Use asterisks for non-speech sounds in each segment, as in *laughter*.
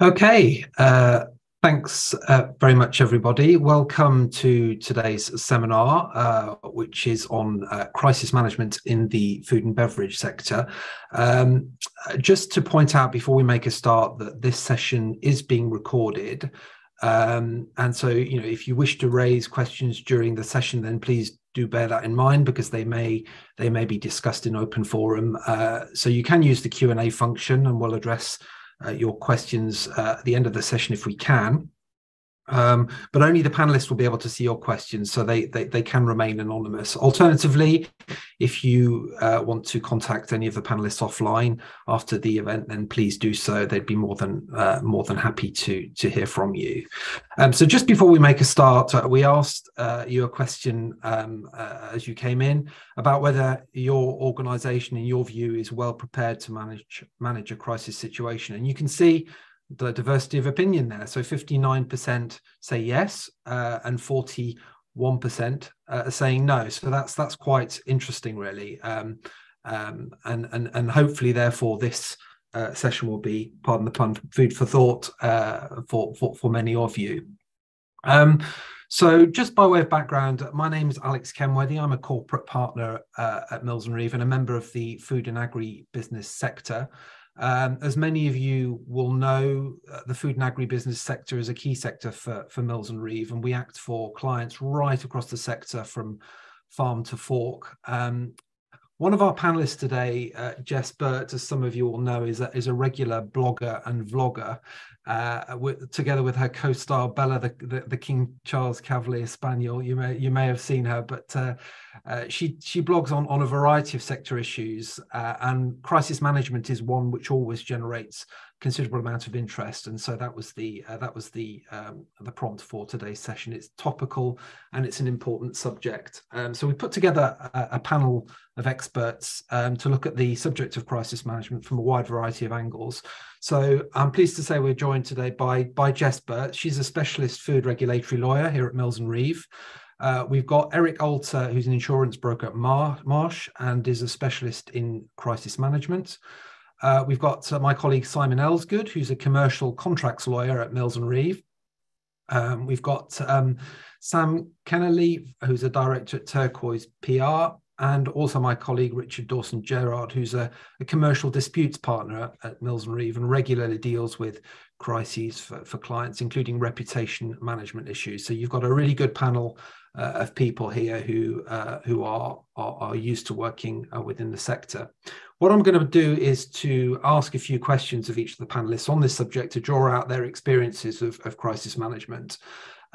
Okay, uh, thanks uh, very much, everybody. Welcome to today's seminar, uh, which is on uh, crisis management in the food and beverage sector. Um, just to point out before we make a start that this session is being recorded. Um, and so, you know, if you wish to raise questions during the session, then please do bear that in mind because they may they may be discussed in open forum. Uh, so you can use the Q and A function, and we'll address your questions uh, at the end of the session if we can. Um, but only the panelists will be able to see your questions, so they, they, they can remain anonymous. Alternatively, if you uh, want to contact any of the panelists offline after the event, then please do so. They'd be more than uh, more than happy to to hear from you. Um, so just before we make a start, uh, we asked uh, you a question um, uh, as you came in about whether your organisation, in your view, is well prepared to manage manage a crisis situation, and you can see the diversity of opinion there. So 59% say yes, uh, and 41% uh, are saying no. So that's that's quite interesting, really. Um, um, and and and hopefully, therefore, this uh, session will be, pardon the pun, food for thought uh, for, for for many of you. Um, so, just by way of background, my name is Alex Kenworthy. I'm a corporate partner uh, at Mills and Reeve and a member of the food and agri business sector. Um, as many of you will know, uh, the food and agribusiness sector is a key sector for, for Mills and Reeve, and we act for clients right across the sector from farm to fork. Um, one of our panelists today, uh, Jess Burt, as some of you will know, is a, is a regular blogger and vlogger, uh, with, together with her co-star Bella, the, the, the, King Charles Cavalier Spaniel. You may you may have seen her, but uh, uh, she she blogs on on a variety of sector issues, uh, and crisis management is one which always generates considerable amount of interest. And so that was the uh, that was the um, the prompt for today's session. It's topical and it's an important subject. Um, so we put together a, a panel of experts um, to look at the subject of crisis management from a wide variety of angles. So I'm pleased to say we're joined today by, by Jess Burt. She's a specialist food regulatory lawyer here at Mills and Reeve. Uh, we've got Eric Alter, who's an insurance broker at Mar- Marsh and is a specialist in crisis management. Uh, we've got uh, my colleague Simon Elsgood, who's a commercial contracts lawyer at Mills and Reeve. Um, we've got um, Sam Kennelly, who's a director at Turquoise PR, and also my colleague Richard Dawson Gerard, who's a, a commercial disputes partner at, Mills and Reeve and regularly deals with crises for, for clients, including reputation management issues. So you've got a really good panel uh, of people here who uh, who are, are, are used to working uh, within the sector. What I'm going to do is to ask a few questions of each of the panelists on this subject to draw out their experiences of, of crisis management.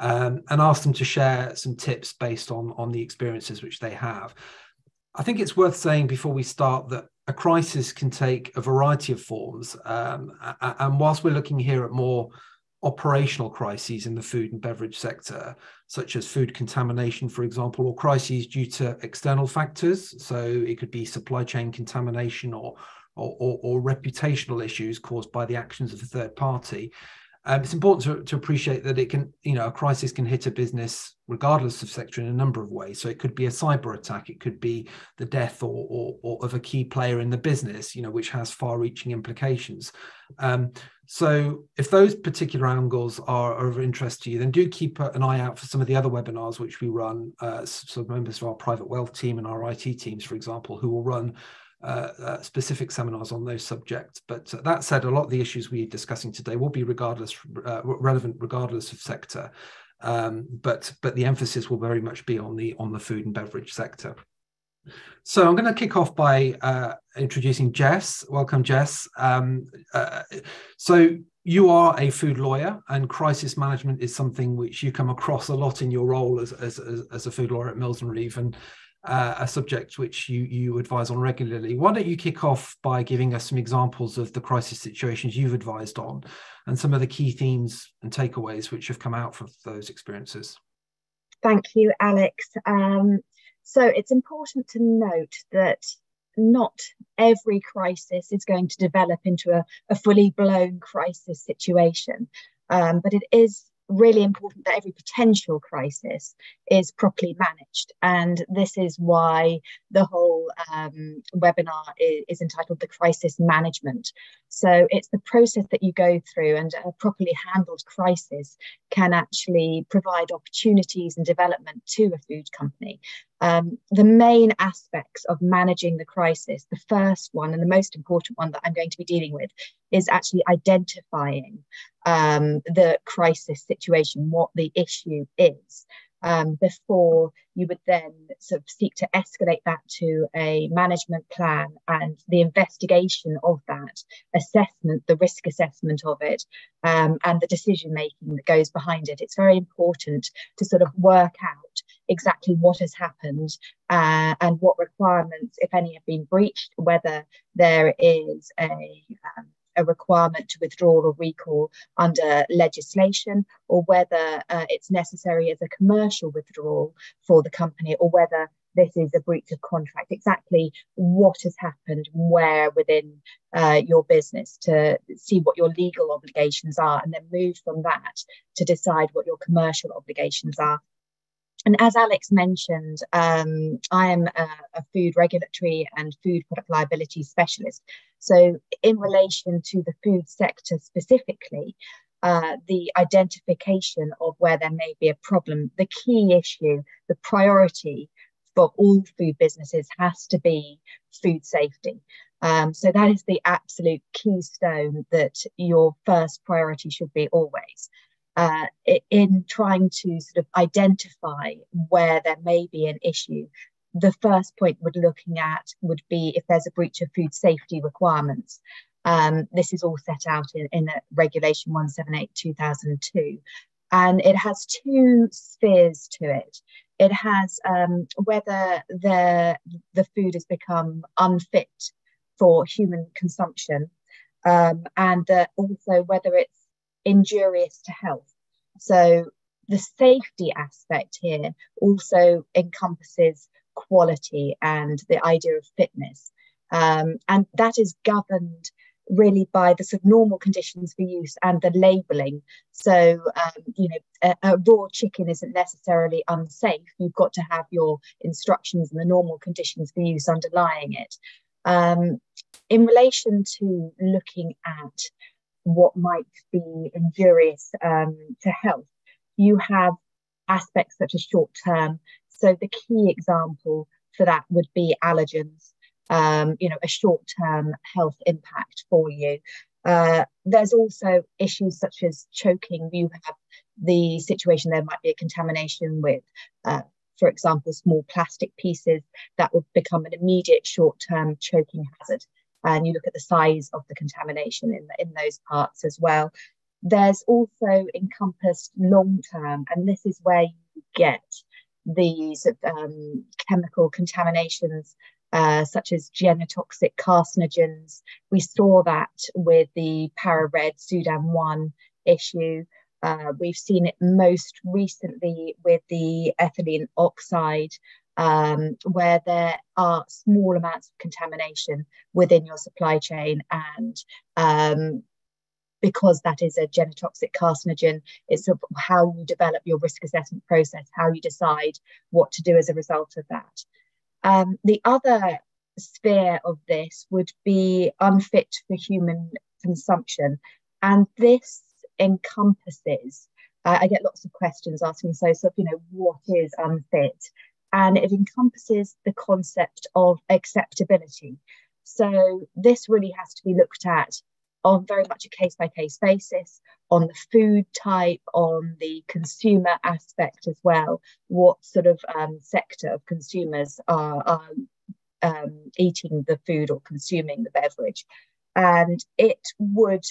Um, and ask them to share some tips based on on the experiences which they have. I think it's worth saying before we start that a crisis can take a variety of forms. Um, and whilst we're looking here at more operational crises in the food and beverage sector, such as food contamination, for example, or crises due to external factors. So it could be supply chain contamination or, or, or, or reputational issues caused by the actions of a third party. Um, it's important to, to, appreciate that it can, you know, a crisis can hit a business regardless of sector in a number of ways. So it could be a cyber attack, it could be the death or, or, or of a key player in the business, you know, which has far-reaching implications. Um, so if those particular angles are, are, of interest to you, then do keep an eye out for some of the other webinars which we run. Uh, so members of our private wealth team and our IT teams, for example, who will run uh, uh, specific seminars on those subjects. But uh, that said, a lot of the issues we're discussing today will be regardless uh, relevant regardless of sector. Um, but but the emphasis will very much be on the on the food and beverage sector. So I'm going to kick off by uh, introducing Jess. Welcome, Jess. Um, uh, so you are a food lawyer, and crisis management is something which you come across a lot in your role as as, as a food lawyer at Mills and Reeve. And uh, a subject which you you advise on regularly. Why don't you kick off by giving us some examples of the crisis situations you've advised on, and some of the key themes and takeaways which have come out from those experiences? Thank you, Alex. Um, so it's important to note that not every crisis is going to develop into a, a fully blown crisis situation, um, but it is really important that every potential crisis is properly managed. And this is why the whole um, webinar is, is, entitled The Crisis Management. So it's the process that you go through, and a properly handled crisis can actually provide opportunities and development to a food company. Um, the main aspects of managing the crisis, the first one and the most important one that I'm going to be dealing with, is actually identifying um, the crisis situation, what the issue is, um, before you would then sort of seek to escalate that to a management plan and the investigation of that assessment, the risk assessment of it, um, and the decision making that goes behind it. It's very important to sort of work out exactly what has happened uh, and what requirements, if any, have been breached, whether there is a um, a requirement to withdraw or recall under legislation, or whether uh, it's necessary as a commercial withdrawal for the company, or whether this is a breach of contract, exactly what has happened, where within uh, your business to see what your legal obligations are, and then move from that to decide what your commercial obligations are. And as Alex mentioned, um, I am a, a, food regulatory and food product liability specialist. So, in relation to the food sector specifically, uh, the identification of where there may be a problem, the key issue, the priority for all food businesses has to be food safety. Um, so that is the absolute keystone that your first priority should be always uh, in trying to sort of identify where there may be an issue, the first point we're looking at would be if there's a breach of food safety requirements. Um, this is all set out in, in Regulation 178 2002. And it has two spheres to it. It has um, whether the, the food has become unfit for human consumption, um, and uh, also whether it's injurious to health. So the safety aspect here also encompasses quality and the idea of fitness. Um, and that is governed really by the sort of normal conditions for use and the labeling. So, um, you know, a, a, raw chicken isn't necessarily unsafe. You've got to have your instructions and the normal conditions for use underlying it. Um, in relation to looking at what might be injurious um, to health. You have aspects such as short term. So the key example for that would be allergens, um, you know, a short term health impact for you. Uh, there's also issues such as choking. You have the situation there might be a contamination with, uh, for example, small plastic pieces that would become an immediate short term choking hazard and you look at the size of the contamination in, in those parts as well. There's also encompassed long term, and this is where you get these um, chemical contaminations uh, such as genotoxic carcinogens. We saw that with the para-red Sudan 1 issue. Uh, we've seen it most recently with the ethylene oxide um, where there are small amounts of contamination within your supply chain and um, because that is a genotoxic carcinogen, it's how you develop your risk assessment process, how you decide what to do as a result of that. Um, the other sphere of this would be unfit for human consumption. And this encompasses, uh, I get lots of questions asking, so, so, you know, what is unfit? And it encompasses the concept of acceptability. So this really has to be looked at on very much a case by case basis, on the food type, on the consumer aspect as well. What sort of um, sector of consumers are, are um, eating the food or consuming the beverage? And it would,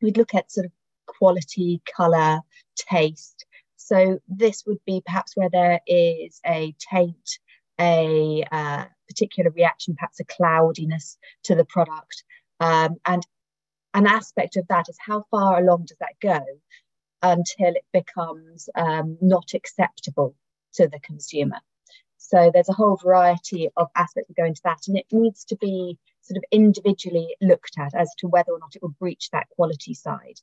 we'd look at sort of quality, colour, taste, so this would be perhaps where there is a taint, a uh, particular reaction, perhaps a cloudiness to the product. Um, and an aspect of that is how far along does that go until it becomes um, not acceptable to the consumer. So there's a whole variety of aspects that go into that, and it needs to be sort of individually looked at as to whether or not it will breach that quality side.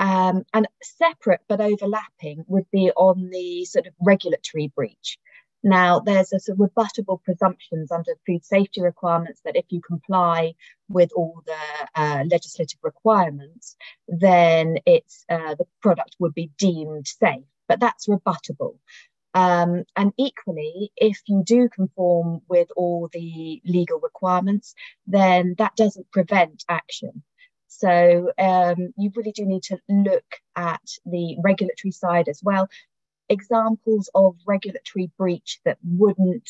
Um, and separate but overlapping would be on the sort of regulatory breach. Now, there's a sort of rebuttable presumptions under food safety requirements that if you comply with all the uh, legislative requirements, then it's uh, the product would be deemed safe. But that's rebuttable. Um, and equally, if you do conform with all the legal requirements, then that doesn't prevent action. So um, you really do need to look at the regulatory side as well. Examples of regulatory breach that wouldn't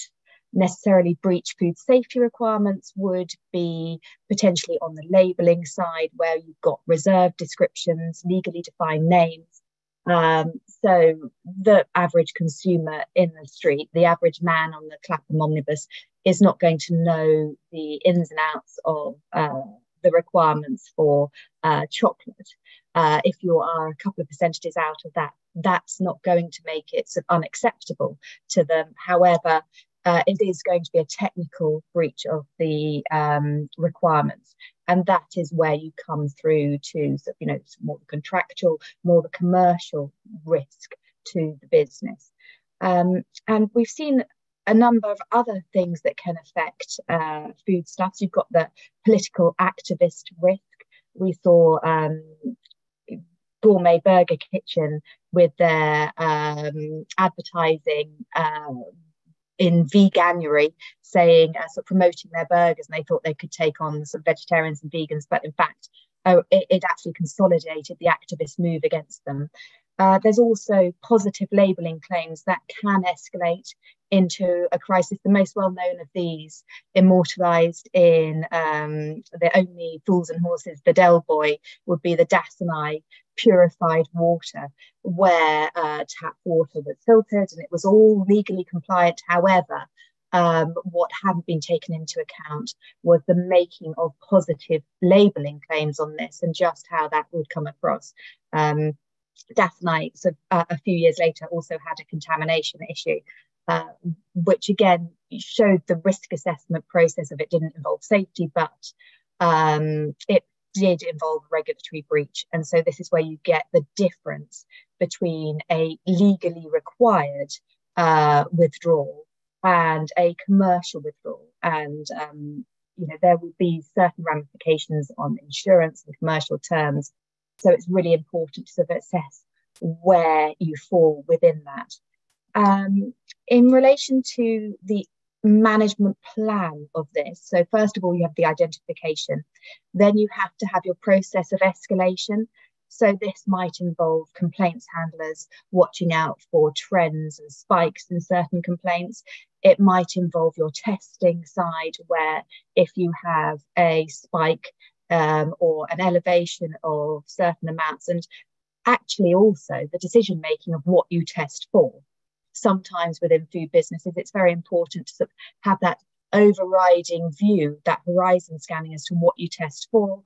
necessarily breach food safety requirements would be potentially on the labelling side, where you've got reserved descriptions, legally defined names. Um, so the average consumer in the street, the average man on the Clapham omnibus, is not going to know the ins and outs of uh, the requirements for uh, chocolate. Uh, if you are a couple of percentages out of that, that's not going to make it sort of unacceptable to them. However, uh, it is going to be a technical breach of the um, requirements. And that is where you come through to, you know, more the contractual, more the commercial risk to the business. Um, and we've seen a number of other things that can affect uh, foodstuffs. You've got the political activist risk. We saw um, Gourmet Burger Kitchen with their um, advertising uh, in veganuary saying uh, sort of promoting their burgers and they thought they could take on some vegetarians and vegans but in fact oh, it, it actually consolidated the activist move against them uh, there's also positive labelling claims that can escalate into a crisis. The most well known of these, immortalised in um, the Only Fools and Horses, the Del Boy, would be the Dasani purified water, where uh, tap water was filtered and it was all legally compliant. However, um, what hadn't been taken into account was the making of positive labelling claims on this and just how that would come across. Um, Dasani, so, uh, a few years later, also had a contamination issue, uh, which again showed the risk assessment process of it didn't involve safety, but um, it did involve regulatory breach. And so this is where you get the difference between a legally required uh, withdrawal and a commercial withdrawal. And um, you know there will be certain ramifications on insurance and commercial terms. So it's really important to sort of assess where you fall within that. Um, in relation to the management plan of this. So, first of all, you have the identification, then you have to have your process of escalation. So, this might involve complaints handlers watching out for trends and spikes in certain complaints. It might involve your testing side, where if you have a spike um, or an elevation of certain amounts, and actually also the decision making of what you test for sometimes within food businesses, it's very important to have that overriding view, that horizon scanning as to what you test for.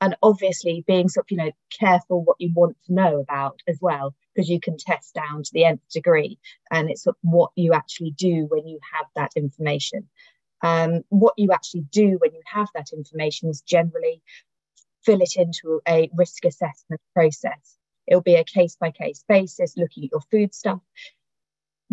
And obviously being sort of, you know, careful what you want to know about as well, because you can test down to the nth degree. And it's sort of what you actually do when you have that information. Um, what you actually do when you have that information is generally fill it into a risk assessment process. It'll be a case by case basis, looking at your food stuff,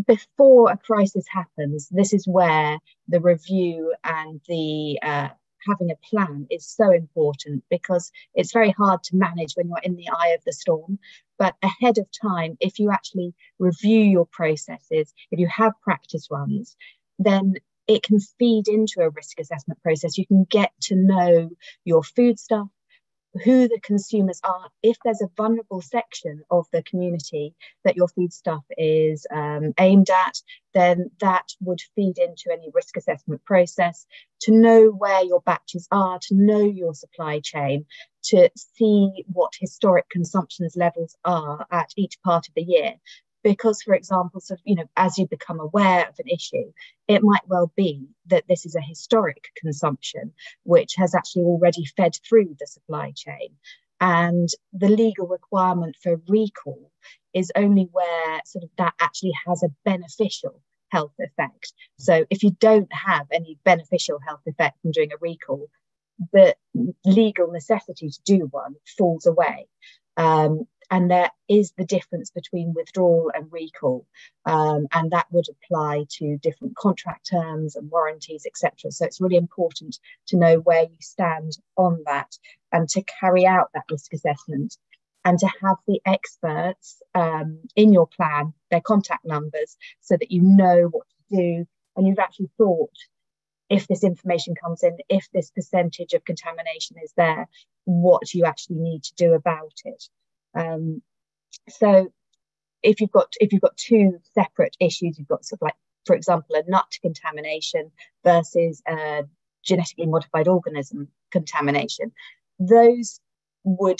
before a crisis happens, this is where the review and the uh, having a plan is so important because it's very hard to manage when you're in the eye of the storm. But ahead of time, if you actually review your processes, if you have practice runs, then it can feed into a risk assessment process. You can get to know your food stuff, who the consumers are. If there's a vulnerable section of the community that your foodstuff is um, aimed at, then that would feed into any risk assessment process to know where your batches are, to know your supply chain, to see what historic consumptions levels are at each part of the year because for example sort of you know as you become aware of an issue it might well be that this is a historic consumption which has actually already fed through the supply chain. And the legal requirement for recall is only where sort of that actually has a beneficial health effect. So if you don't have any beneficial health effect from doing a recall the legal necessity to do one falls away. Um, and there is the difference between withdrawal and recall um, and that would apply to different contract terms and warranties etc so it's really important to know where you stand on that and to carry out that risk assessment and to have the experts um, in your plan their contact numbers so that you know what to do. And you've actually thought if this information comes in if this percentage of contamination is there what you actually need to do about it um, so if you've got if you've got two separate issues, you've got sort of like, for example, a nut contamination versus a genetically modified organism contamination, those would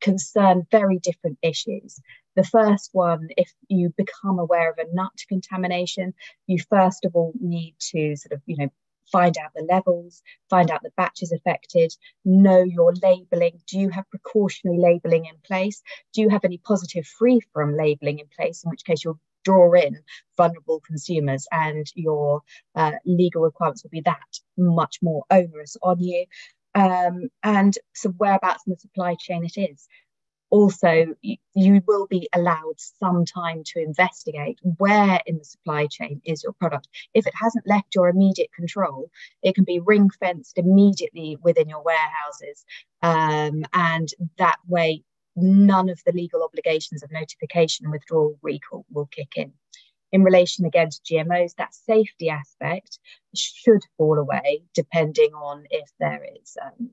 concern very different issues. The first one, if you become aware of a nut contamination, you first of all need to sort of, you know, find out the levels, find out the batches affected, know your labelling. Do you have precautionary labelling in place? Do you have any positive free from labelling in place, in which case you'll draw in vulnerable consumers and your uh, legal requirements will be that much more onerous on you. Um, and so whereabouts in the supply chain it is also you, will be allowed some time to investigate where in the supply chain is your product. If it hasn't left your immediate control it can be ring fenced immediately within your warehouses um, and that way none of the legal obligations of notification withdrawal recall will kick in. In relation again to gmos that safety aspect should fall away depending on if there is um,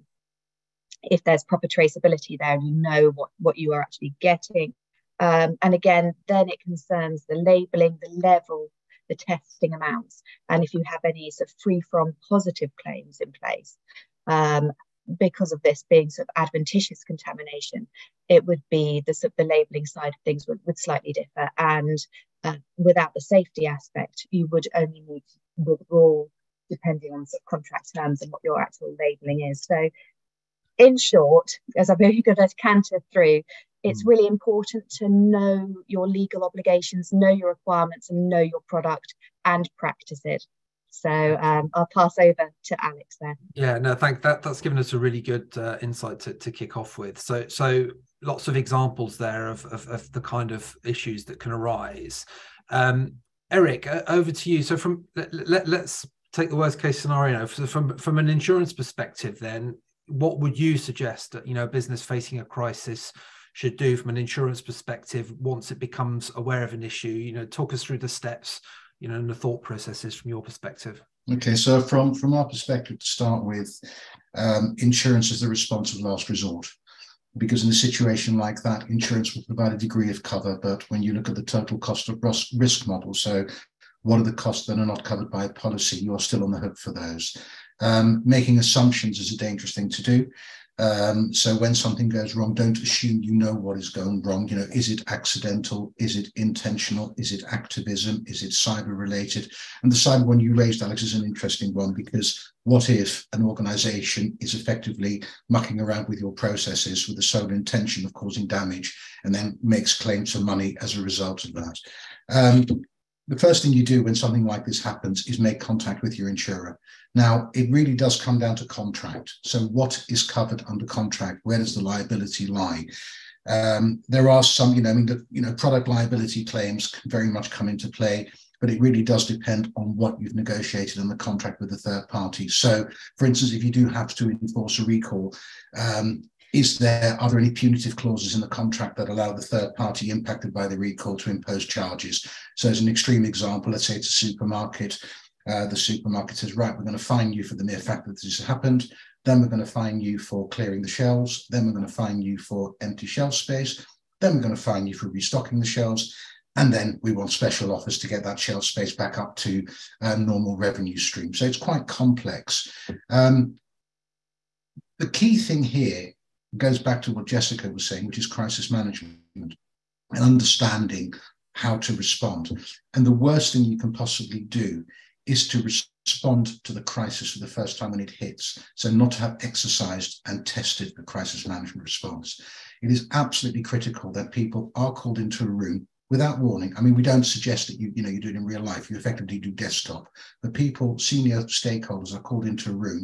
if there's proper traceability there and you know what, what you are actually getting. Um, and again, then it concerns the labeling, the level, the testing amounts, and if you have any sort of free from positive claims in place. Um, because of this being sort of adventitious contamination, it would be the sort of the labeling side of things would, would slightly differ. And uh, without the safety aspect, you would only need to withdraw depending on sort of contract terms and what your actual labeling is. So in short, as I've really got a canter through, it's hmm. really important to know your legal obligations, know your requirements, and know your product and practice it. So um, I'll pass over to Alex there. Yeah, no, thank that. That's given us a really good uh, insight to, to kick off with. So, so lots of examples there of, of, of the kind of issues that can arise. Um, Eric, uh, over to you. So, from let, let, let's take the worst case scenario. So from from an insurance perspective, then what would you suggest that you know a business facing a crisis should do from an insurance perspective once it becomes aware of an issue? You know talk us through the steps you know and the thought processes from your perspective. Okay so from from our perspective to start with um, insurance is the response of last resort because in a situation like that insurance will provide a degree of cover but when you look at the total cost of risk model so what are the costs that are not covered by a policy you're still on the hook for those um, making assumptions is a dangerous thing to do. Um, so when something goes wrong, don't assume you know what is going wrong. You know, is it accidental? Is it intentional? Is it activism? Is it cyber related? And the cyber one you raised, Alex, is an interesting one because what if an organization is effectively mucking around with your processes with the sole intention of causing damage and then makes claims for money as a result of that? Um, the first thing you do when something like this happens is make contact with your insurer. Now, it really does come down to contract. So, what is covered under contract? Where does the liability lie? Um, there are some, you know, I mean, the, you know, product liability claims can very much come into play, but it really does depend on what you've negotiated in the contract with the third party. So, for instance, if you do have to enforce a recall, um, is there are there any punitive clauses in the contract that allow the third party impacted by the recall to impose charges? So, as an extreme example, let's say it's a supermarket. Uh, the supermarket says, right, we're going to fine you for the mere fact that this has happened. Then we're going to fine you for clearing the shelves. Then we're going to fine you for empty shelf space. Then we're going to fine you for restocking the shelves. And then we want special offers to get that shelf space back up to a normal revenue stream. So it's quite complex. Um, the key thing here goes back to what Jessica was saying, which is crisis management and understanding how to respond. And the worst thing you can possibly do is to respond to the crisis for the first time when it hits. So, not to have exercised and tested the crisis management response. It is absolutely critical that people are called into a room without warning. I mean, we don't suggest that you, you know, you do it in real life. You effectively do desktop. But people, senior stakeholders, are called into a room.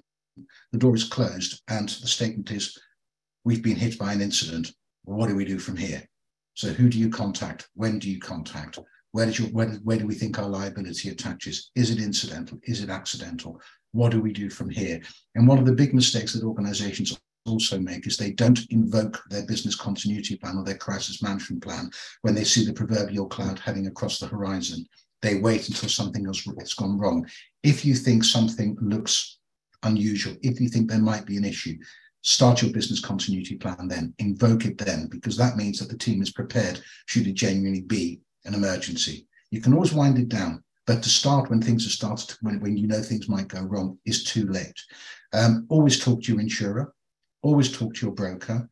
The door is closed, and the statement is, we've been hit by an incident. what do we do from here? So who do you contact? When do you contact? Where, where, where do we think our liability attaches? Is it incidental? Is it accidental? What do we do from here? And one of the big mistakes that organizations also make is they don't invoke their business continuity plan or their crisis management plan when they see the proverbial cloud heading across the horizon. They wait until something else has gone wrong. If you think something looks unusual, if you think there might be an issue, start your business continuity plan then, invoke it then, because that means that the team is prepared should it genuinely be an emergency. You can always wind it down, but to start when things have started, to, when, when you know things might go wrong, is too late. Um, always talk to your insurer always talk to your broker,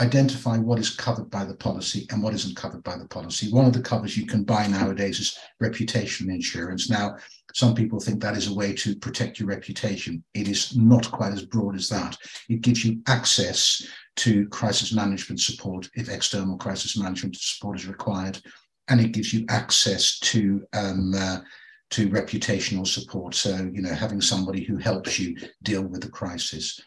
identify what is covered by the policy and what isn't covered by the policy. One of the covers you can buy nowadays is reputation insurance. Now, some people think that is a way to protect your reputation. It is not quite as broad as that. It gives you access to crisis management support if external crisis management support is required, and it gives you access to um, uh, to reputational support. So, you know, having somebody who helps you deal with the crisis.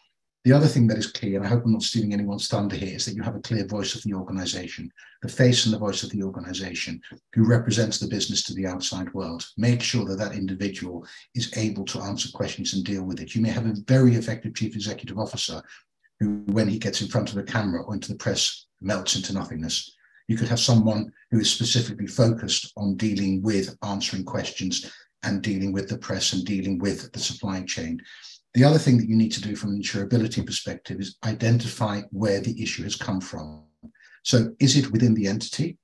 The other thing that is clear, and I hope I'm not stealing anyone's thunder here, is that you have a clear voice of the organization, the face and the voice of the organization who represents the business to the outside world. Make sure that that individual is able to answer questions and deal with it. You may have a very effective chief executive officer who, when he gets in front of a camera or into the press, melts into nothingness. You could have someone who is specifically focused on dealing with answering questions and dealing with the press and dealing with the supply chain. The other thing that you need to do from an insurability perspective is identify where the issue has come from. So is it within the entity?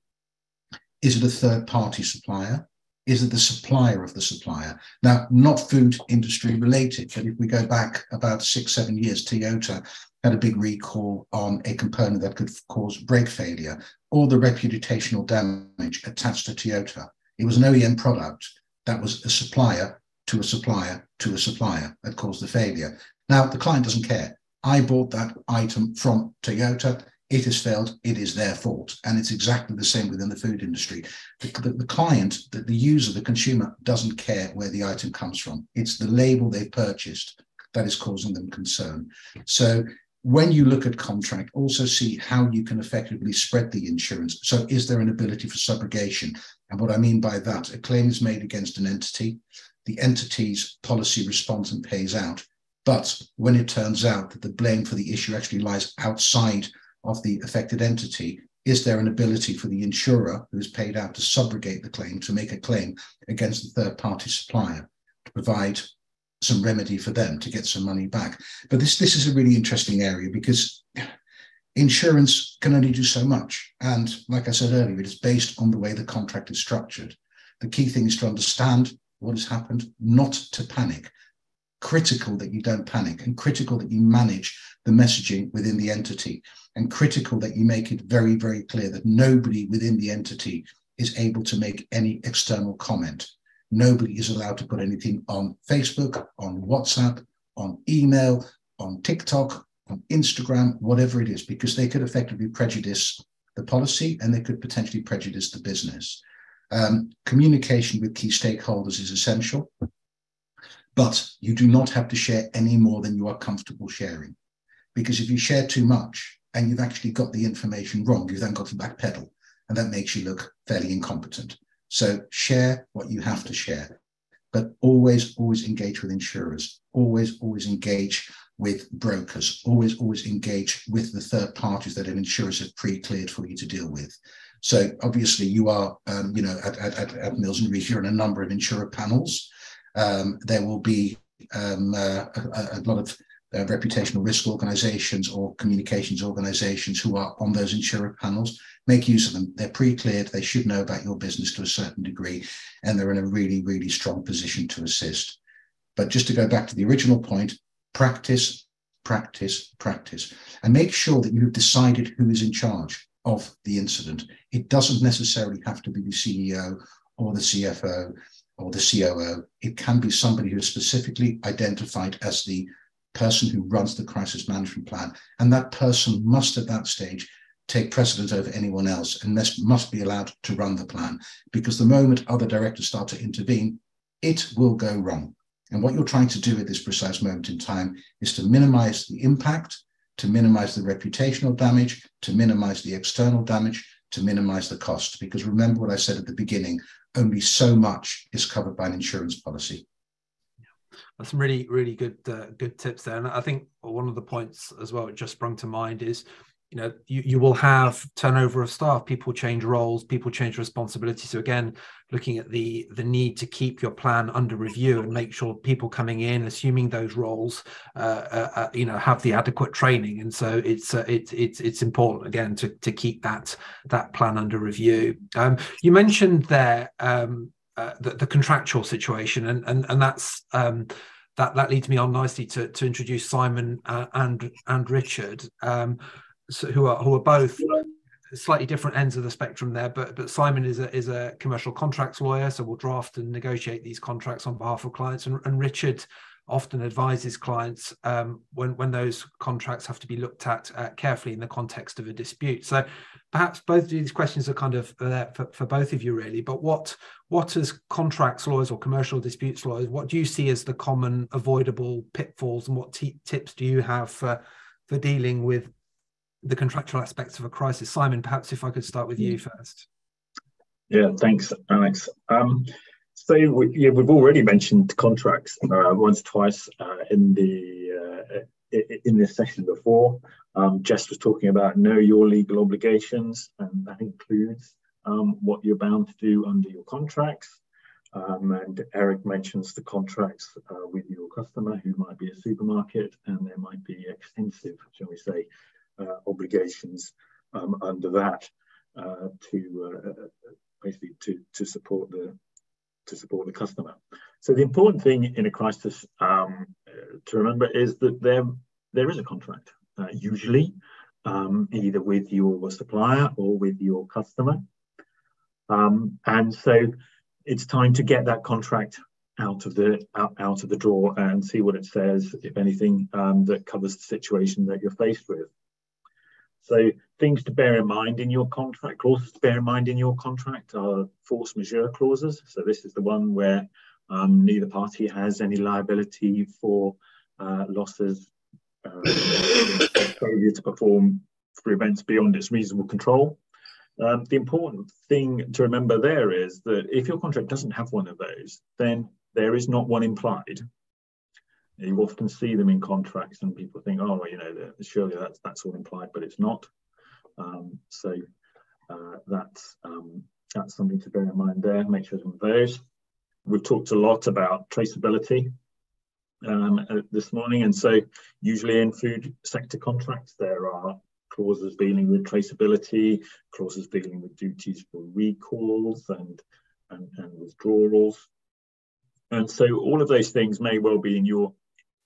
Is it a third party supplier? Is it the supplier of the supplier? Now, not food industry related, but if we go back about six, seven years, Toyota had a big recall on a component that could cause brake failure or the reputational damage attached to Toyota. It was an OEM product that was a supplier to a supplier to a supplier that caused the failure. Now, the client doesn't care. I bought that item from Toyota. It has failed. It is their fault. And it's exactly the same within the food industry. The, the, the client, the, the user, the consumer doesn't care where the item comes from. It's the label they've purchased that is causing them concern. So when you look at contract, also see how you can effectively spread the insurance. So, is there an ability for subrogation? And what I mean by that, a claim is made against an entity the entity's policy responds and pays out. But when it turns out that the blame for the issue actually lies outside of the affected entity, is there an ability for the insurer who is paid out to subrogate the claim, to make a claim against the third party supplier, to provide some remedy for them to get some money back? But this, this is a really interesting area because insurance can only do so much. And like I said earlier, it is based on the way the contract is structured. The key thing is to understand what has happened, not to panic. Critical that you don't panic and critical that you manage the messaging within the entity and critical that you make it very, very clear that nobody within the entity is able to make any external comment. Nobody is allowed to put anything on Facebook, on WhatsApp, on email, on TikTok, on Instagram, whatever it is, because they could effectively prejudice the policy and they could potentially prejudice the business. Um, communication with key stakeholders is essential, but you do not have to share any more than you are comfortable sharing. Because if you share too much and you've actually got the information wrong, you've then got to backpedal, and that makes you look fairly incompetent. So share what you have to share, but always, always engage with insurers, always, always engage with brokers, always, always engage with the third parties that an insurer has pre-cleared for you to deal with. So obviously you are, um, you know, at, at, at Mills and Reeve, you're in a number of insurer panels. Um, there will be um, uh, a, a, lot of uh, reputational risk organizations or communications organizations who are on those insurer panels. Make use of them. They're pre-cleared. They should know about your business to a certain degree, and they're in a really, really strong position to assist. But just to go back to the original point, practice, practice, practice, and make sure that you've decided who is in charge of the incident. It doesn't necessarily have to be the CEO or the CFO or the COO. It can be somebody who is specifically identified as the person who runs the crisis management plan. And that person must, at that stage, take precedence over anyone else and must, must be allowed to run the plan. Because the moment other directors start to intervene, it will go wrong. And what you're trying to do at this precise moment in time is to minimize the impact to minimize the reputational damage, to minimize the external damage, to minimize the cost. Because remember what I said at the beginning, only so much is covered by an insurance policy. Some really, really good, uh, good tips there. And I think one of the points as well, it just sprung to mind is you know you, you will have turnover of staff. People change roles people change responsibility so again looking at the the need to keep your plan under review and make sure people coming in assuming those roles uh, uh, uh you know have the adequate training. And so it's uh, it's it's it's important again to to keep that that plan under review. Um, you mentioned there um, uh, the, the, contractual situation and and and that's um, that that leads me on nicely to to introduce Simon uh, and and Richard um, who are who are both slightly different ends of the spectrum there. But but Simon is a is a commercial contracts lawyer, so we'll draft and negotiate these contracts on behalf of clients. And, and Richard often advises clients um, when when those contracts have to be looked at uh, carefully in the context of a dispute. So perhaps both of these questions are kind of uh, for, for both of you really. But what what as contracts lawyers or commercial disputes lawyers, what do you see as the common avoidable pitfalls, and what tips do you have for for dealing with the contractual aspects of a crisis. Simon, perhaps if I could start with you mm. first. Yeah, thanks, Alex. Um, so we, yeah, we've already mentioned contracts uh, once, twice uh, in the uh, in this session before. Um, Jess was talking about know your legal obligations, and that includes um, what you're bound to do under your contracts. Um, and Eric mentions the contracts uh, with your customer, who might be a supermarket, and there might be extensive, shall we say, uh, obligations um, under that uh, to uh, basically to, to support the to support the customer. So the important thing in a crisis um, to remember is that there there is a contract usually um, either with your supplier or with your customer. Um, and so it's time to get that contract out of the out, out of the drawer and see what it says, if anything, um, that covers the situation that you're faced with. So things to bear in mind in your contract, clauses to bear in mind in your contract are force majeure clauses. So this is the one where um, neither party has any liability for uh, losses uh, failure to perform for events beyond its reasonable control. Um, the important thing to remember there is that if your contract doesn't have one of those, then there is not one implied. You often see them in contracts, and people think, "Oh, well, you know, surely that's that's all implied," but it's not. Um, so uh, that's um, that's something to bear in mind there. Make sure of those. We've talked a lot about traceability um, uh, this morning, and so usually in food sector contracts there are clauses dealing with traceability, clauses dealing with duties for recalls and and, and withdrawals. And so all of those things may well be in your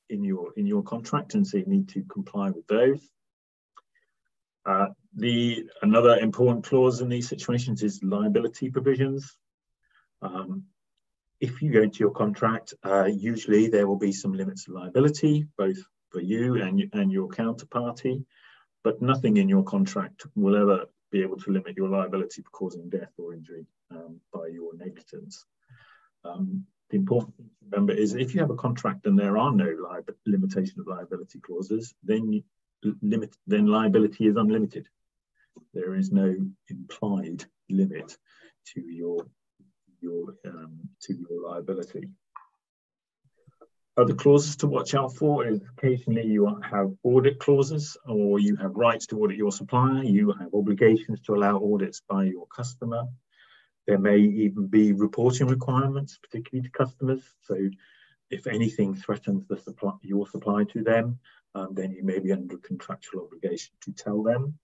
in your in your contract, and so you need to comply with those. Uh, the another important clause in these situations is liability provisions. Um, if you go into your contract, uh, usually there will be some limits of liability, both for you and, and your counterparty, but nothing in your contract will ever be able to limit your liability for causing death or injury um, by your negligence. Um, the important thing to remember is if you have a contract and there are no li- limitation of liability clauses, then you, limit then liability is unlimited. There is no implied limit to your your um, to your liability. Other clauses to watch out for is occasionally you have audit clauses or you have rights to audit your supplier, you have obligations to allow audits by your customer, there may even be reporting requirements, particularly to customers. So if anything threatens the supply, your supply to them, um, then you may be under contractual obligation to tell them,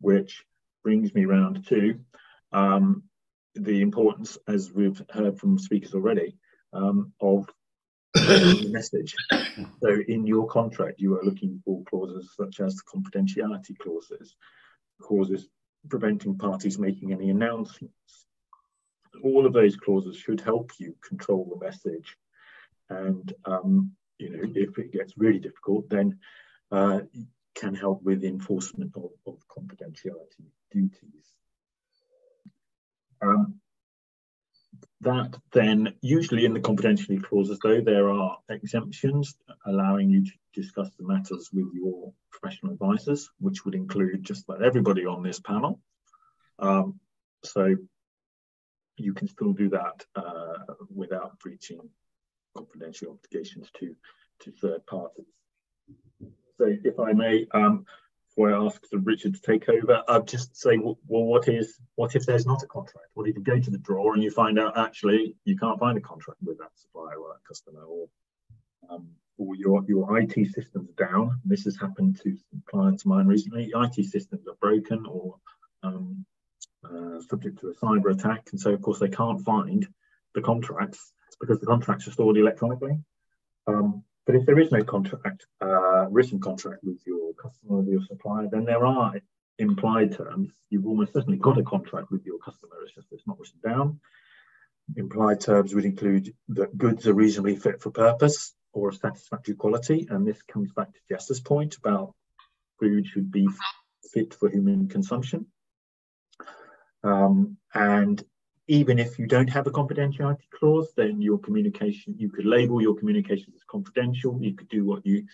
which brings me round to um, the importance, as we've heard from speakers already, um, of the message. *coughs* So in your contract, you are looking for clauses such as confidentiality clauses, clauses preventing parties making any announcements, all of those clauses should help you control the message. And um, you know, if it gets really difficult, then uh, can help with enforcement of, of confidentiality duties. Um, that then usually in the confidentiality clauses though there are exemptions allowing you to discuss the matters with your professional advisors which would include just about everybody on this panel um, so you can still do that uh, without breaching confidential obligations to to third parties so if i may um, before I ask Richard to take over, I'd just say, well, what is what if there's not a contract? What if you go to the drawer and you find out actually you can't find a contract with that supplier or that customer, or um, or your your IT system's down? This has happened to clients of mine recently. IT systems are broken or um, uh, subject to a cyber attack, and so of course they can't find the contracts because the contracts are stored electronically. Um, but if there is no contract, uh, written contract with your customer, with your supplier, then there are implied terms. You've almost certainly got a contract with your customer, it's just it's not written down. Implied terms would include that goods are reasonably fit for purpose or of satisfactory quality. And this comes back to Jess's point about food should be fit for human consumption. Um, and even if you don't have a confidentiality clause, then your communication, you could label your communications as confidential. You could do what you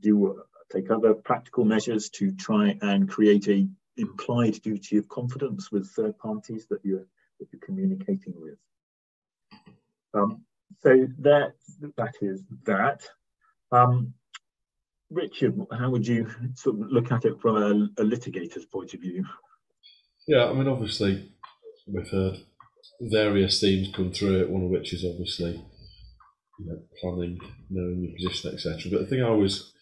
do, uh, take other practical measures to try and create a implied duty of confidence with third parties that you're, that you're communicating with. Um, so that, that is that. Um, Richard, how would you sort of look at it from a, a litigator's point of view? Yeah, I mean, obviously, we've heard various themes come through it, one of which is obviously you know, planning, knowing your position, etc. But the thing I was,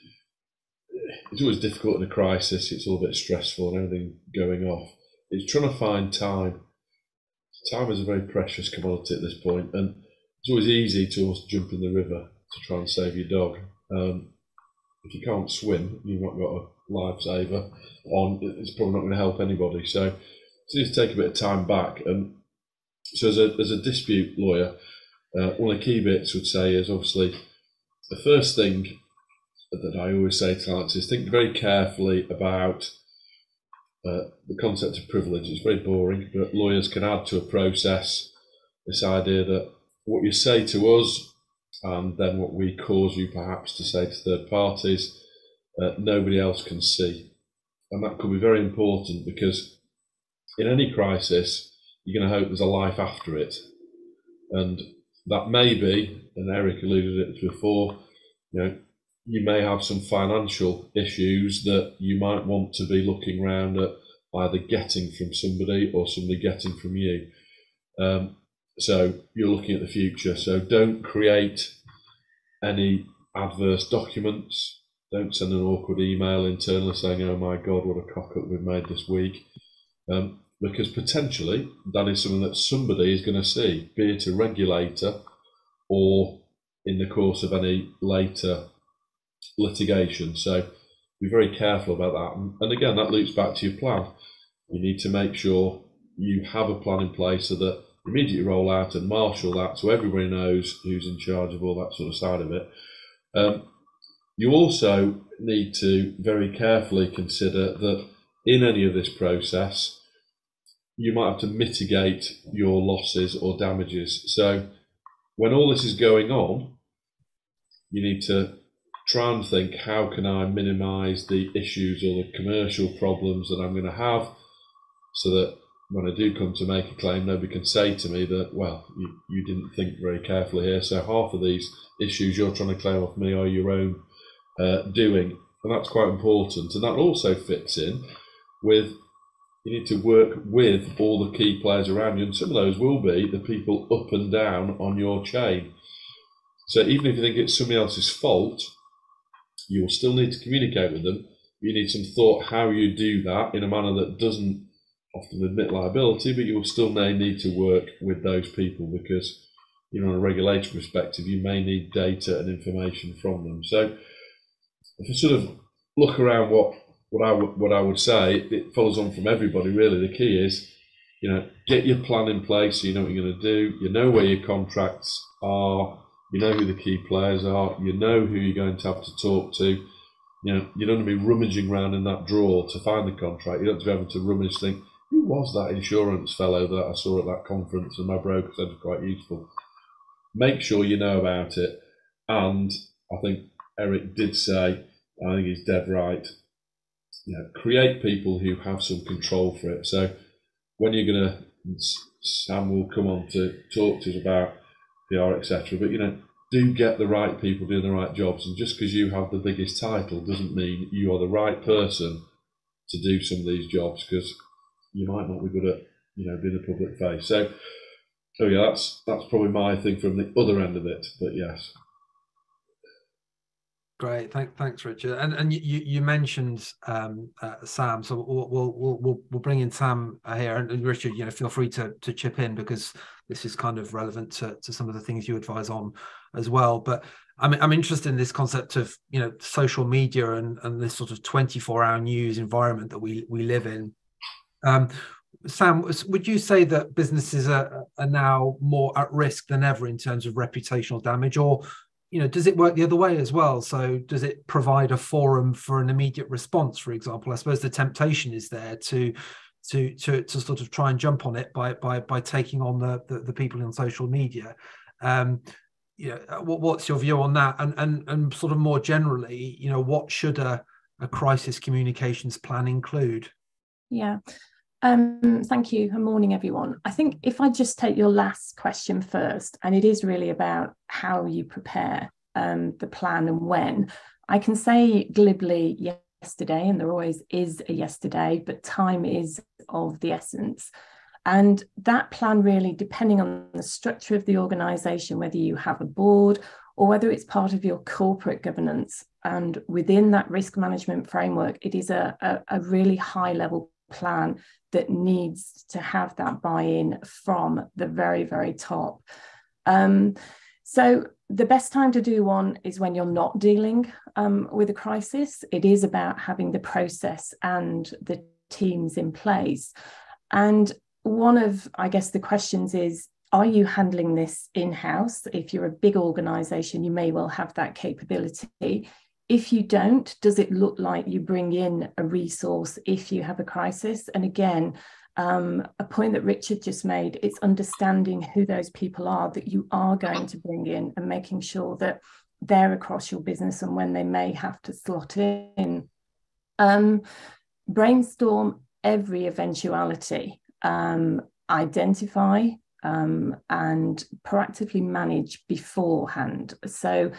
it's always difficult in a crisis, it's all a bit stressful and everything going off. It's trying to find time. Time is a very precious commodity at this point, and it's always easy to also jump in the river to try and save your dog. Um, if you can't swim, you've not got a lifesaver on, it's probably not going to help anybody. So, so you take a bit of time back and so as a, as a dispute lawyer, uh, one of the key bits would say is obviously the first thing that I always say to clients is think very carefully about uh, the concept of privilege. It's very boring, but lawyers can add to a process this idea that what you say to us and then what we cause you perhaps to say to third parties, uh, nobody else can see. And that could be very important because in any crisis, you're going to hope there's a life after it. And that may be, and Eric alluded to it before, you know, you may have some financial issues that you might want to be looking around at either getting from somebody or somebody getting from you. Um, so you're looking at the future. So don't create any adverse documents. Don't send an awkward email internally saying, "Oh my God, what a cock up we've made this week." Um, because potentially that is something that somebody is going to see, be it a regulator or in the course of any later litigation. So be very careful about that. And again, that loops back to your plan. You need to make sure you have a plan in place so that immediately roll out and marshal that so everybody knows who's in charge of all that sort of side of it. Um, you also need to very carefully consider that in any of this process, you might have to mitigate your losses or damages. So when all this is going on, you need to try and think how can I minimize the issues or the commercial problems that I'm going to have so that when I do come to make a claim, nobody can say to me that, well, you, you didn't think very carefully here. So half of these issues you're trying to claim off me are your own uh, doing. And that's quite important. And that also fits in with you need to work with all the key players around you, and some of those will be the people up and down on your chain. So even if you think it's somebody else's fault, you will still need to communicate with them. You need some thought how you do that in a manner that doesn't often admit liability, but you will still may need to work with those people because, you know, on a regulatory perspective, you may need data and information from them. So if you sort of look around what what I would what I would say it follows on from everybody really. The key is, you know, get your plan in place so you know what you're going to do. You know where your contracts are. You know who the key players are. You know who you're going to have to talk to. You know, you don't want to be rummaging around in that drawer to find the contract. You don't have to be able to rummage think, who was that insurance fellow that I saw at that conference? And my broker said was quite useful. Make sure you know about it. And I think Eric did say, I think he's dead right. You know, create people who have some control for it. So when you're going to, Sam will come on to talk to us about PR, etc. But you know, do get the right people doing the right jobs. And just because you have the biggest title doesn't mean you are the right person to do some of these jobs because you might not be good at you know being a public face. So, so yeah, that's that's probably my thing from the other end of it. But yes. Great, Thank, thanks, Richard. And and you you mentioned um, uh, Sam, so we'll, we'll we'll we'll bring in Sam uh, here, and, and, Richard, you know, feel free to to chip in because this is kind of relevant to to some of the things you advise on as well. But I'm I'm interested in this concept of you know social media and and this sort of 24 hour news environment that we we live in. Um, Sam, would you say that businesses are, are now more at risk than ever in terms of reputational damage, or you know, does it work the other way as well? So does it provide a forum for an immediate response, for example? I suppose the temptation is there to to to to sort of try and jump on it by by by taking on the the, the people in social media. Um, you know, uh, what, what's your view on that? And and and sort of more generally, you know, what should a a crisis communications plan include? Yeah. Um, thank you. Good morning, everyone. I think if I just take your last question first, and it is really about how you prepare um, the plan and when, I can say glibly yesterday, and there always is a yesterday, but time is of the essence. And that plan really, depending on the structure of the organization, whether you have a board or whether it's part of your corporate governance, and within that risk management framework, it is a, a, a really high level plan that needs to have that buy-in from the very very top. Um, so the best time to do one is when you're not dealing um, with a crisis. It is about having the process and the teams in place. And one of i guess the questions is are you handling this in-house? If you're a big organization you may well have that capability if you don't, does it look like you bring in a resource if you have a crisis? And again, um, a point that Richard just made, it's understanding who those people are that you are going to bring in and making sure that they're across your business and when they may have to slot in. Um, brainstorm every eventuality, um, identify um, and proactively manage beforehand. So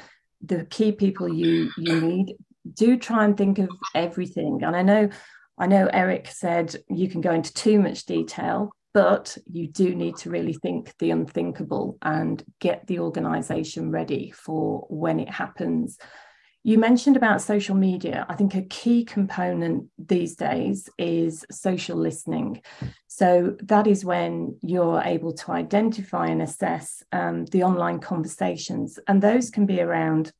the key people you you need do try and think of everything. And i know i know eric said you can go into too much detail but you do need to really think the unthinkable and get the organization ready for when it happens you mentioned about social media. I think a key component these days is social listening. So that is when you're able to identify and assess um, the online conversations, and those can be around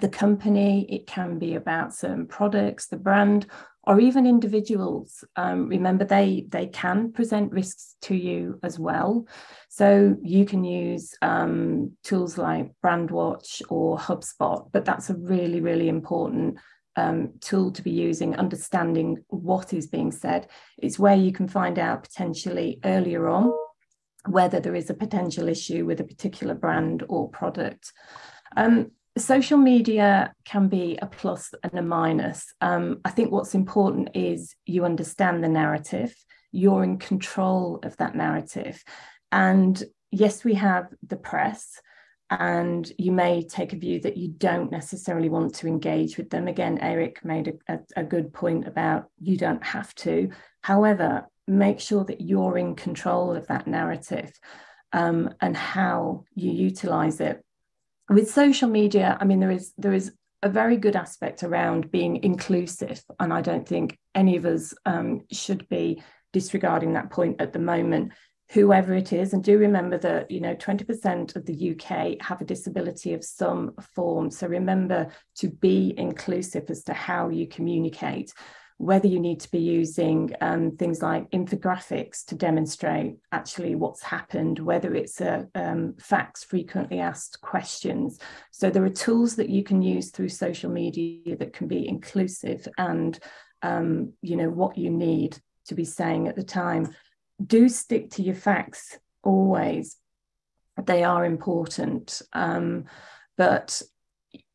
the company, it can be about certain products, the brand, or even individuals. Um, remember, they they can present risks to you as well. So you can use um, tools like Brandwatch or HubSpot, but that's a really really important um, tool to be using, understanding what is being said. It's where you can find out potentially earlier on whether there is a potential issue with a particular brand or product. Um, social media can be a plus and a minus. Um, I think what's important is you understand the narrative, you're in control of that narrative. And yes, we have the press, and you may take a view that you don't necessarily want to engage with them. Again, Eric made a, a, a good point about you don't have to. However, make sure that you're in control of that narrative um, and how you utilize it with social media, I mean, there is there is a very good aspect around being inclusive, and I don't think any of us um, should be disregarding that point at the moment. Whoever it is, and do remember that you know 20% of the UK have a disability of some form. So remember to be inclusive as to how you communicate whether you need to be using um, things like infographics to demonstrate actually what's happened, whether it's a um, facts frequently asked questions. So there are tools that you can use through social media that can be inclusive and um, you know what you need to be saying at the time. Do stick to your facts always. They are important. Um, but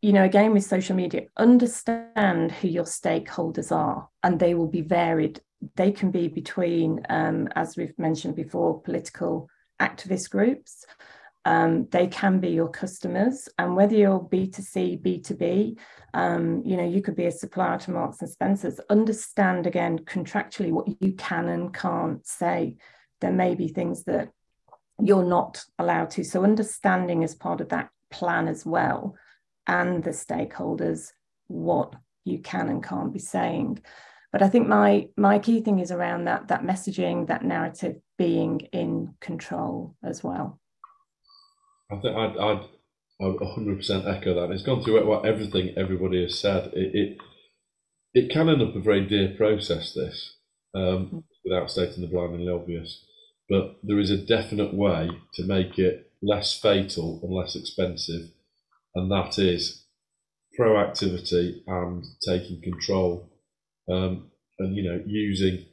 you know, again with social media, understand who your stakeholders are, and they will be varied. They can be between, um, as we've mentioned before, political activist groups. Um, they can be your customers, and whether you're B2C, B2B, um, you know, you could be a supplier to Marks and Spencers. Understand again contractually what you can and can't say. There may be things that you're not allowed to. So understanding is part of that plan as well and the stakeholders what you can and can't be saying. But I think my my key thing is around that that messaging, that narrative being in control as well. I think I'd, I'd, I'd 100% echo that. It's gone through what everything everybody has said. It, it, it can end up a very dear process, this, um, without stating the blindingly obvious. But there is a definite way to make it less fatal and less expensive and that is proactivity and taking control, um, and you know using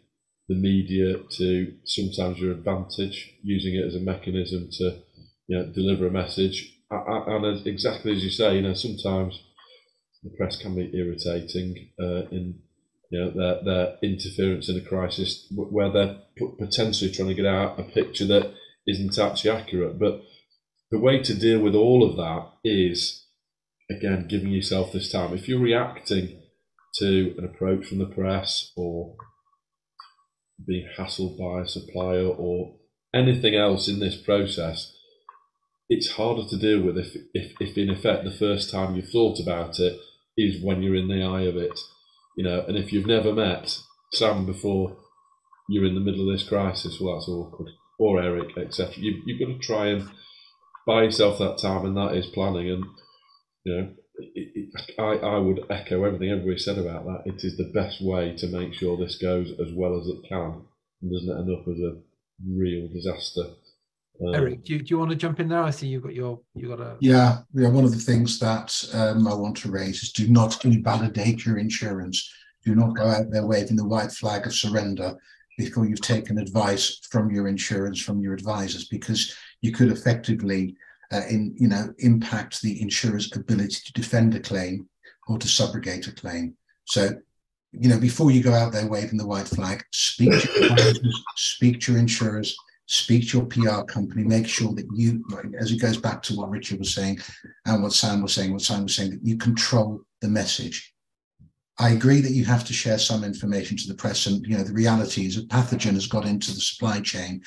the media to sometimes your advantage, using it as a mechanism to you know deliver a message, and as, exactly as you say, you know sometimes the press can be irritating uh, in you know their their interference in a crisis where they're potentially trying to get out a picture that isn't actually accurate, but the way to deal with all of that is again giving yourself this time. If you're reacting to an approach from the press or being hassled by a supplier or anything else in this process, it's harder to deal with if, if, if in effect the first time you've thought about it is when you're in the eye of it. You know, and if you've never met Sam before you're in the middle of this crisis, well that's awkward. Or Eric, etc. You, you've got to try and buy yourself that time, and that is planning. And you know, it, it, I, I would echo everything everybody said about that. It is the best way to make sure this goes as well as it can and doesn't end up as a real disaster. Um, Eric, do you, do you want to jump in there? I see you've got your you got a yeah yeah. One of the things that um, I want to raise is do not invalidate your insurance. Do not go out there waving the white flag of surrender before you've taken advice from your insurance from your advisors because you could effectively uh, in you know impact the insurer's ability to defend a claim or to subrogate a claim. So you know before you go out there waving the white flag, speak to your advisors, speak to your insurers, speak to your PR company, make sure that you, as it goes back to what Richard was saying and what Sam was saying, what Sam was saying, that you control the message. I agree that you have to share some information to the press, and you know the reality is a pathogen has got into the supply chain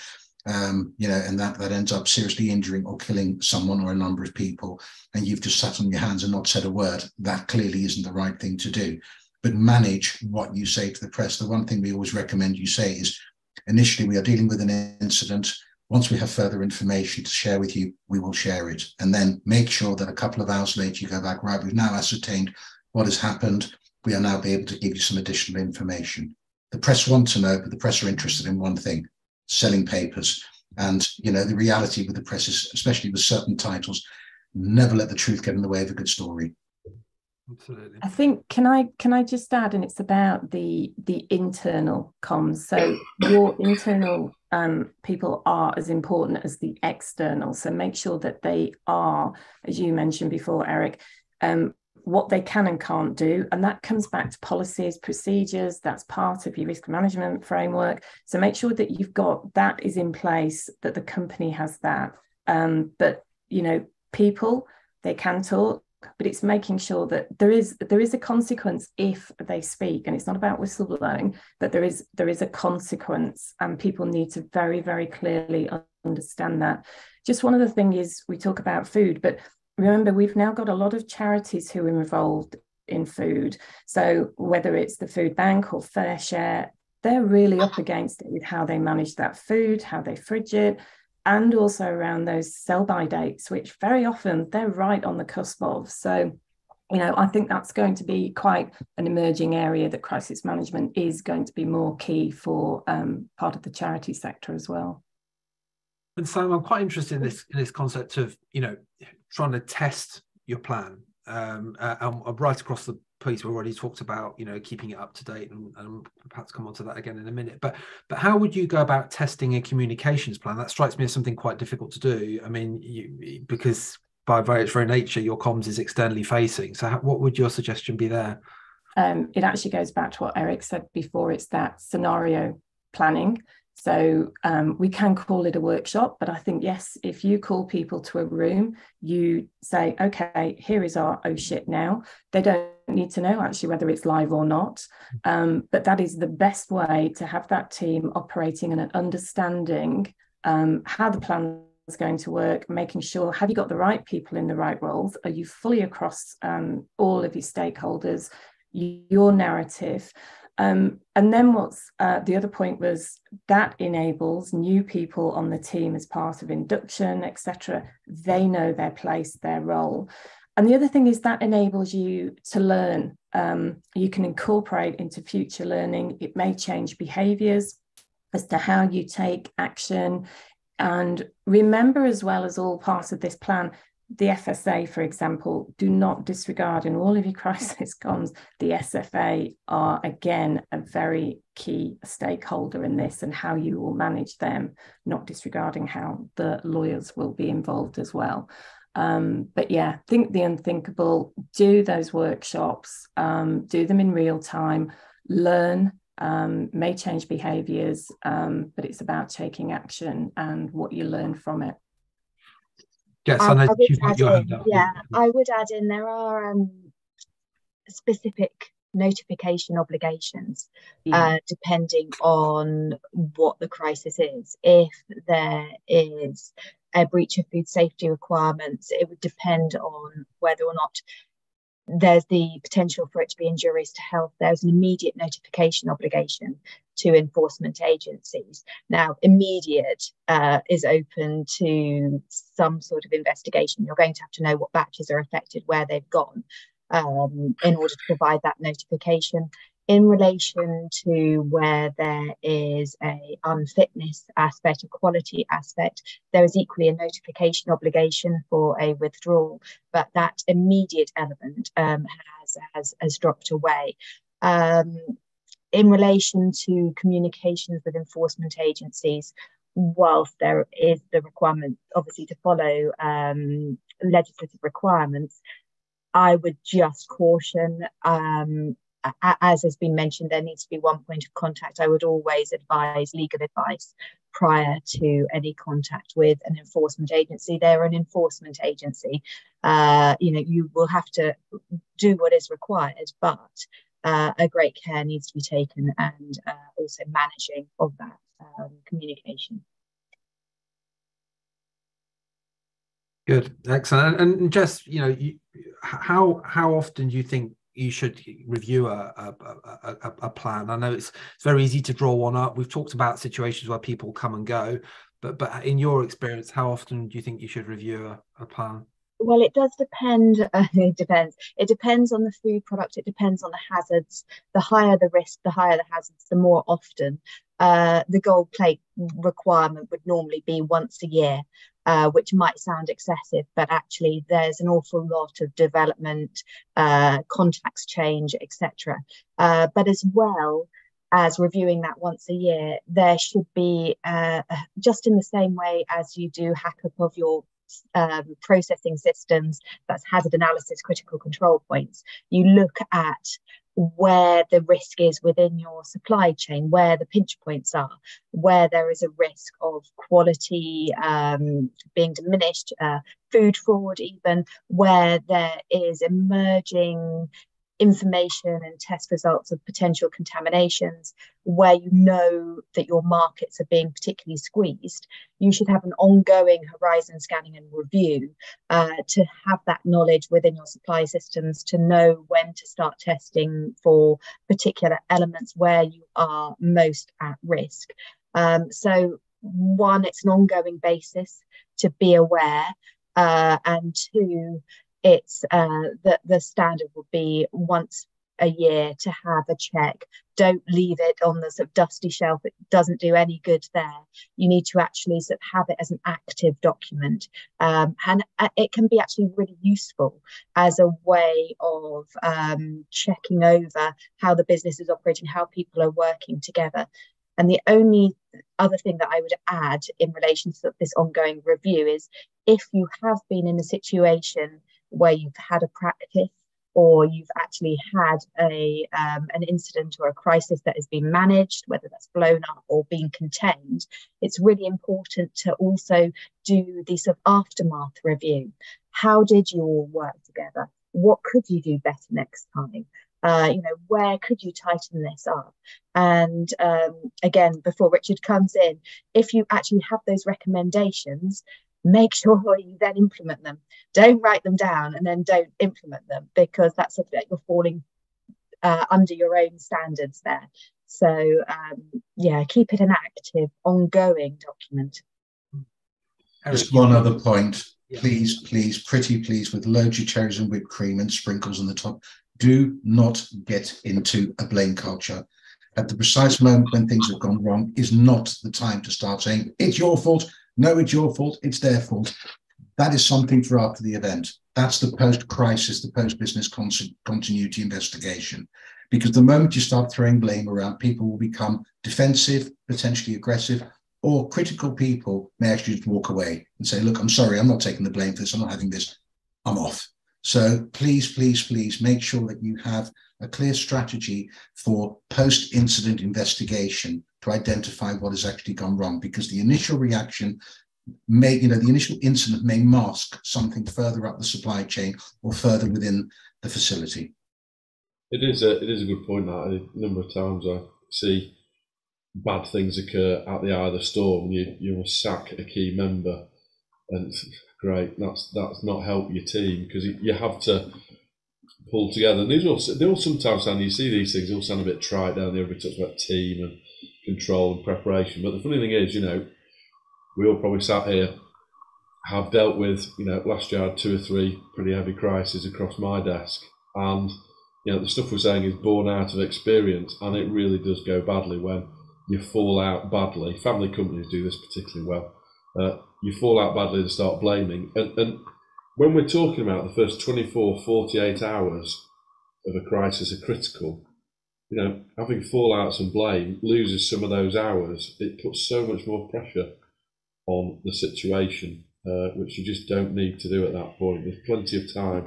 um, you know, and that that ends up seriously injuring or killing someone or a number of people, and you've just sat on your hands and not said a word, that clearly isn't the right thing to do. But manage what you say to the press. The one thing we always recommend you say is initially we are dealing with an incident. Once we have further information to share with you, we will share it. And then make sure that a couple of hours later you go back, right, we've now ascertained what has happened. We are now be able to give you some additional information. The press want to know, but the press are interested in one thing selling papers. And you know, the reality with the press is, especially with certain titles, never let the truth get in the way of a good story. Absolutely. I think can I can I just add, and it's about the the internal comms. So your internal um, people are as important as the external. So make sure that they are, as you mentioned before, Eric, um, what they can and can't do. And that comes back to policies, procedures, that's part of your risk management framework. So make sure that you've got that is in place, that the company has that. Um, but you know, people, they can talk, but it's making sure that there is there is a consequence if they speak. And it's not about whistleblowing, but there is there is a consequence, and people need to very, very clearly understand that. Just one other thing is we talk about food, but remember, we've now got a lot of charities who are involved in food. So whether it's the food bank or FareShare they're really up against it with how they manage that food, how they fridge it, and also around those sell by dates, which very often they're right on the cusp of. So, you know, I think that's going to be quite an emerging area that crisis management is going to be more key for um, part of the charity sector as well. And Sam, I'm quite interested in this in this concept of you know trying to test your plan. Um, uh, and right across the piece we've already talked about you know keeping it up to date and, and, perhaps come on to that again in a minute. But but how would you go about testing a communications plan? That strikes me as something quite difficult to do. I mean you, because by its very nature your comms is externally facing. So how, what would your suggestion be there? Um, it actually goes back to what eric said before. It's that scenario planning so um, we can call it a workshop, but I think, yes, if you call people to a room, you say, okay, here is our oh shit now. They don't need to know actually whether it's live or not. Um, but that is the best way to have that team operating and an understanding um, how the plan is going to work, making sure have you got the right people in the right roles? Are you fully across um, all of your stakeholders, your narrative? Um, and then what's uh, the other point was that enables new people on the team as part of induction, etc. They know their place, their role. And the other thing is that enables you to learn. Um, you can incorporate into future learning. It may change behaviors as to how you take action. And remember, as well as all parts of this plan, the FSA, for example, do not disregard in all of your *laughs* crisis comms. The SFA are again a very key stakeholder in this and how you will manage them, not disregarding how the lawyers will be involved as well. Um, but yeah, think the unthinkable, do those workshops, um, do them in real time, learn, um, may change behaviors, um, but it's about taking action and what you learn from it. Yes, um, I, I in, Yeah, I would add in there are um, specific notification obligations yeah. uh, depending on what the crisis is. If there is a breach of food safety requirements, it would depend on whether or not there's the potential for it to be injurious to health. There's an immediate notification obligation to enforcement agencies. Now, immediate uh, is open to some sort of investigation. You're going to have to know what batches are affected, where they've gone, um, in order to provide that notification in relation to where there is a unfitness aspect, a quality aspect, there is equally a notification obligation for a withdrawal, but that immediate element um, has, has, has dropped away. Um, in relation to communications with enforcement agencies, whilst there is the requirement, obviously, to follow um, legislative requirements, I would just caution um, as has been mentioned, there needs to be one point of contact. I would always advise legal advice prior to any contact with an enforcement agency. They're an enforcement agency. Uh, you know, you will have to do what is required, but uh, a great care needs to be taken and uh, also managing of that um, communication. Good, excellent. And just you know, you, how how often do you think you should review a, a, a, a, plan. I know it's it's very easy to draw one up. We've talked about situations where people come and go, but but in your experience, how often do you think you should review a, plan? Well, it does depend. Uh, *laughs* it depends. It depends on the food product. It depends on the hazards. The higher the risk, the higher the hazards, the more often. Uh, the gold plate requirement would normally be once a year uh, which might sound excessive, but actually there's an awful lot of development, uh, contacts change, etc. Uh, but as well as reviewing that once a year, there should be uh, just in the same way as you do HACCP of your um, processing systems, that's hazard analysis, critical control points. You look at where the risk is within your supply chain, where the pinch points are, where there is a risk of quality um, being diminished, uh, food fraud, even where there is emerging information and test results of potential contaminations where you know that your markets are being particularly squeezed, you should have an ongoing horizon scanning and review uh, to have that knowledge within your supply systems to know when to start testing for particular elements where you are most at risk. Um, so, one, it's an ongoing basis to be aware, uh, and two, it's uh, the the standard would be once a year to have a check. Don't leave it on the sort of dusty shelf. It doesn't do any good there. You need to actually sort of have it as an active document. Um, and uh, it can be actually really useful as a way of um, checking over how the business is operating, how people are working together. And the only other thing that I would add in relation to this ongoing review is if you have been in a situation where you've had a practice or you've actually had a um, an incident or a crisis that has been managed, whether that's blown up or been contained, it's really important to also do the sort of aftermath review. How did you all work together? What could you do better next time? Uh, you know, where could you tighten this up? And um, again, before Richard comes in, if you actually have those recommendations, make sure *laughs* you then implement them. Don't write them down and then don't implement them because that's something that you're falling uh, under your own standards there. So um, yeah, keep it an active, ongoing document. Just one other point, please, please, pretty please, with loads of cherries and whipped cream and sprinkles on the top do not get into a blame culture. At the precise moment when things have gone wrong is not the time to start saying, it's your fault. No, it's your fault. It's their fault. That is something for after the event. That's the post crisis, the post business con- continuity investigation. Because the moment you start throwing blame around, people will become defensive, potentially aggressive, or critical people may actually just walk away and say, Look, I'm sorry, I'm not taking the blame for this. I'm not having this. I'm off. So please, please, please make sure that you have a clear strategy for post incident investigation to identify what has actually gone wrong because the initial reaction may, you know, the initial incident may mask something further up the supply chain or further within the facility. It is a it is a good point. That a number of times I see bad things occur at the eye of the storm. You you sack a key member, and great. That's that's not help your team because you have to pull together. And these all they all sometimes sound. You see these things, all sound a bit trite down there. Everybody talks about team and control and preparation. But the funny thing is, you know, we all probably sat here have dealt with, you know, last year I had two or three pretty heavy crises across my desk, and you know the stuff we're saying is born out of experience, and it really does go badly when you fall out badly. Family companies do this particularly well. Uh, you fall out badly and start blaming. And, and when we're talking about the first 24, 48 hours of a crisis are critical, you know, having fallouts and blame loses some of those hours. It puts so much more pressure on the situation, uh, which you just don't need to do at that point. There's plenty of time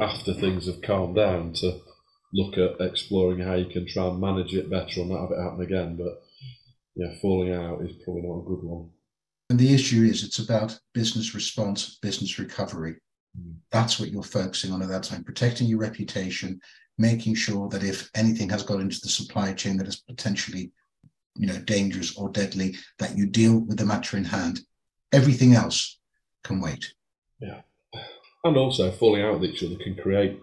after things have calmed down to look at exploring how you can try and manage it better and not have it happen again. But yeah, falling out is probably not a good one. And the issue is it's about business response, business recovery. Mm. That's what you're focusing on at that time, protecting your reputation, making sure that if anything has got into the supply chain that is potentially, you know, dangerous or deadly, that you deal with the matter in hand. Everything else can wait. Yeah. And also falling out with each other can create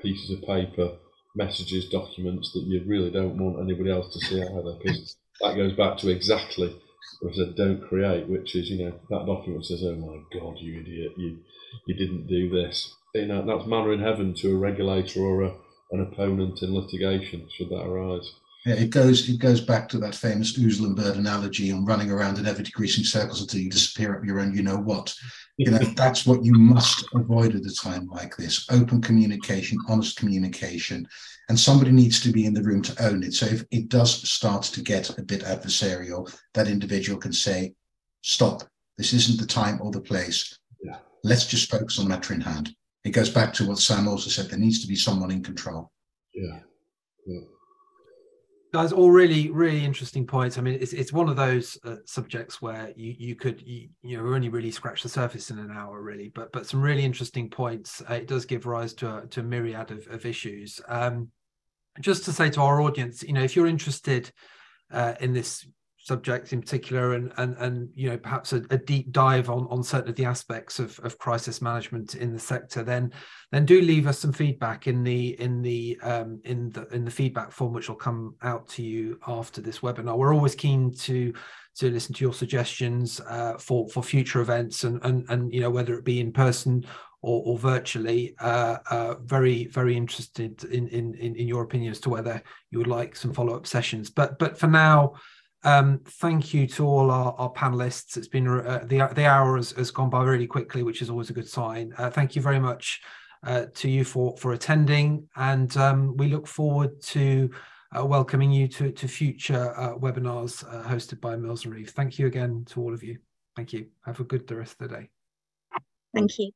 pieces of paper, messages, documents that you really don't want anybody else to see either, because that goes back to exactly what i said don't create, which is, you know, that document says, oh my God, you idiot, you, you didn't do this. You know, that's manna in heaven to a regulator or a, an opponent in litigation, should that arise. Yeah, it goes it goes back to that famous oozlum bird analogy and running around in ever decreasing circles until you disappear up your own you know what. You know, *laughs* that's what you must avoid at a time like this. Open communication, honest communication, and somebody needs to be in the room to own it. So if it does start to get a bit adversarial, that individual can say, stop, this isn't the time or the place. Yeah. Let's just focus on the matter in hand. It goes back to what Sam also said, there needs to be someone in control. Yeah. yeah. Guys, all really, really interesting points. I mean, it's it's one of those uh, subjects where you you could you, you know only really scratch the surface in an hour, really. But but some really interesting points. Uh, it does give rise to a, to a myriad of, of issues. Um, just to say to our audience, you know, if you're interested uh, in this subject in particular and and and you know perhaps a, a, deep dive on on certain of the aspects of, of crisis management in the sector then then do leave us some feedback in the in the um, in the in the feedback form which will come out to you after this webinar we're always keen to to listen to your suggestions uh, for for future events and and and you know whether it be in person or, or virtually. Uh, uh, very, very interested in, in, in, your opinion as to whether you would like some follow up sessions. But, but for now, um, thank you to all our, our panelists. It's been uh, the the hour has, has, gone by really quickly, which is always a good sign. Uh, thank you very much uh, to you for for attending, and um, we look forward to uh, welcoming you to to future uh, webinars uh, hosted by Mills and Reeve. Thank you again to all of you. Thank you. Have a good the rest of the day. Thank you.